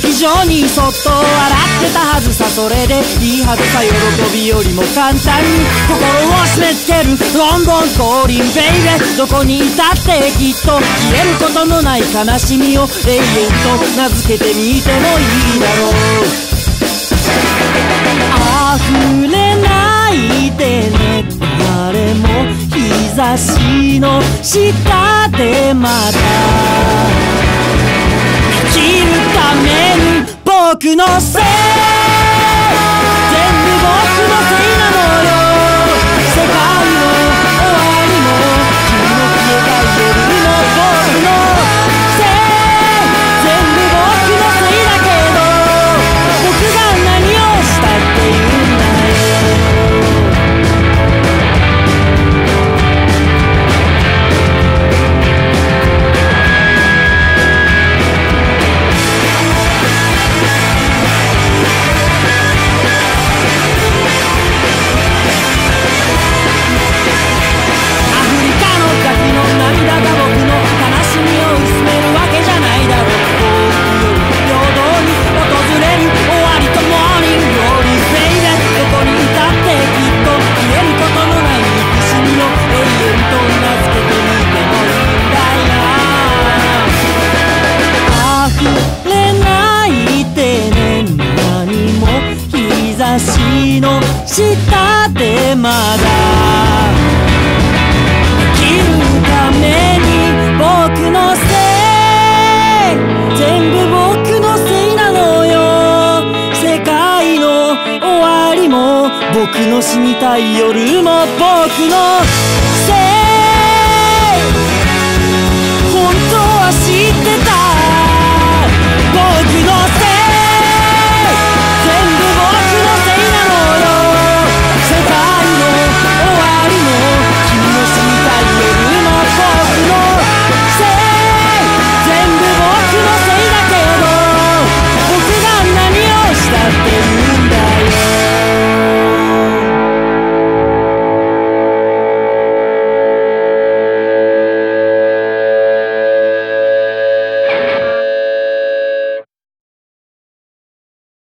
気丈にそっと笑ってたはずさそれでいいはずさ喜びよりも簡単に心を締め付けるロンドン降臨ベイベどこにいたってきっと消えることのない悲しみを永遠と名付けてみてもいいだろう溢れないでね誰も日差しの下でまた僕のせいの下でまだ生きるために僕のせい全部僕のせいなのよ世界の終わりも僕の死にたい夜も僕のせい